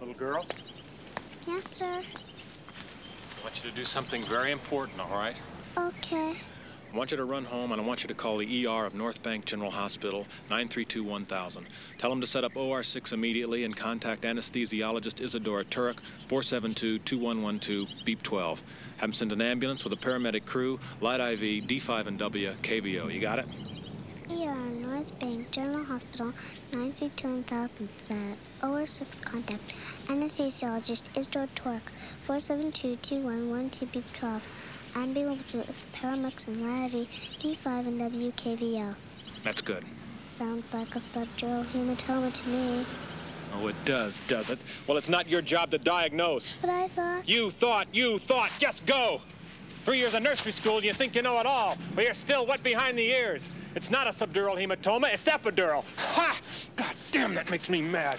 Little girl, Yes, sir. I want you to do something very important, all right? Okay. I want you to run home and I want you to call the ER of North Bank General Hospital, 932 1000. Tell them to set up OR6 immediately and contact anesthesiologist Isadora Turek, 472 2112, beep 12. Have them send an ambulance with a paramedic crew, light IV, D5 and W, KVO. You got it? ER North Bank General Hospital, 932 set. OR6 contact. Anesthesiologist Isidore Turek, 472-2112 beep 12. Ambulance with paramedics and live D5 and WKVL. That's good. Sounds like a subdural hematoma to me. Oh, it does, does it? Well, it's not your job to diagnose. But I thought... You thought, you thought, just go! Three years of nursery school, you think you know it all, but you're still wet behind the ears. It's not a subdural hematoma, it's epidural. Ha! God damn, that makes me mad.